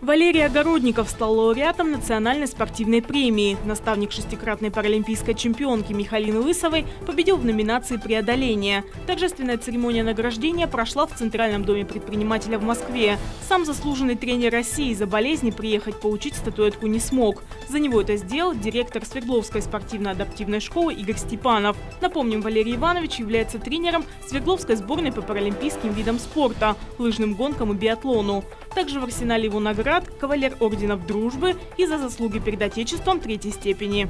Валерий Огородников стал лауреатом национальной спортивной премии. Наставник шестикратной паралимпийской чемпионки Михалины Лысовой победил в номинации «Преодоление». Торжественная церемония награждения прошла в Центральном доме предпринимателя в Москве. Сам заслуженный тренер России из-за болезни приехать получить статуэтку не смог. За него это сделал директор Свердловской спортивно-адаптивной школы Игорь Степанов. Напомним, Валерий Иванович является тренером Свердловской сборной по паралимпийским видам спорта, лыжным гонкам и биатлону. Также в арсенале его наград кавалер орденов дружбы и за заслуги перед Отечеством третьей степени.